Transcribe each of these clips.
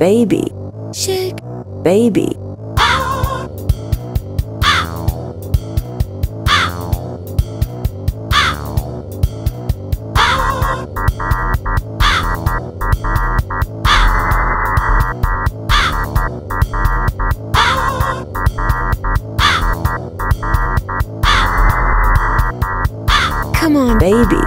baby, shake, baby, come on, baby,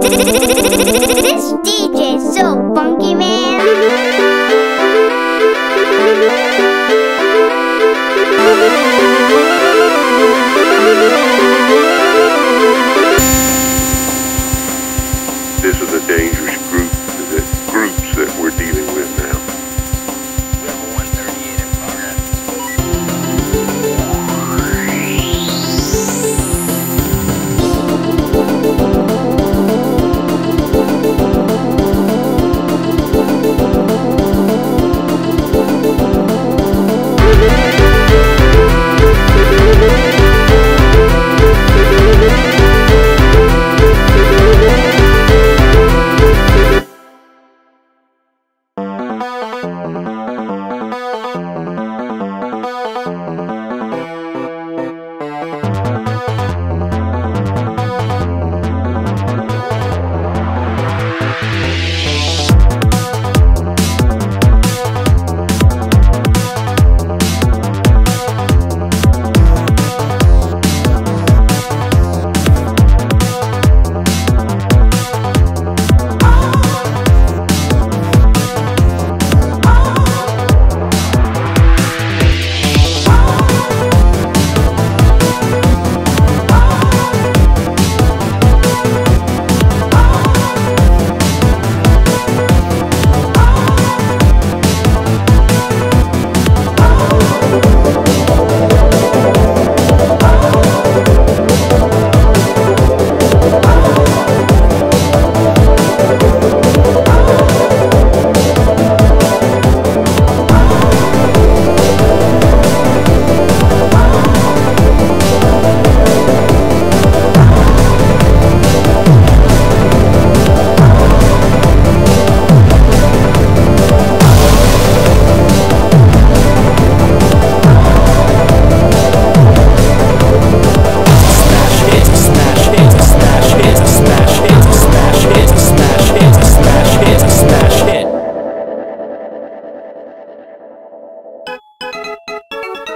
This DJ so funky, man.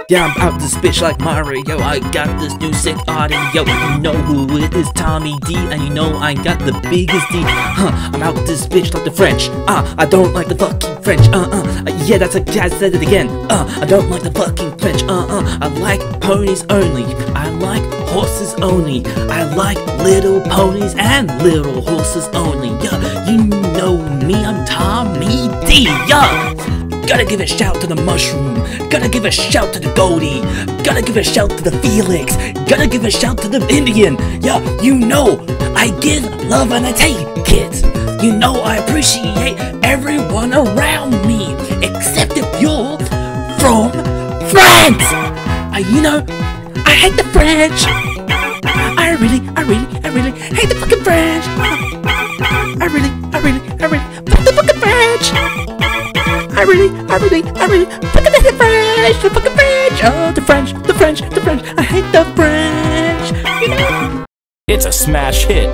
Yeah, I'm out this bitch like Mario. I got this new sick audio. You know who it is, Tommy D, and you know I got the biggest D. Huh, I'm out this bitch like the French. Uh, I don't like the fucking French. Uh, uh, yeah, that's a guy said it again. Uh, I don't like the fucking French. Uh, uh, I like ponies only. I like horses only. I like little ponies and little horses only. Yeah, you know me, I'm Tommy D. Yeah. Gotta give a shout to the mushroom. Gotta give a shout to the Goldie. Gotta give a shout to the Felix. Gotta give a shout to the Indian. Yeah, you know I give love and I take it. You know I appreciate everyone around me, except if you're from France. You know, I hate the French. I really, I really, I really hate the fucking French. I really, I really, I really fuck the fucking French. I really, I really, I really fucking hate the French, the fucking French. Oh, the French, the French, the French. I hate the French. It's a smash hit.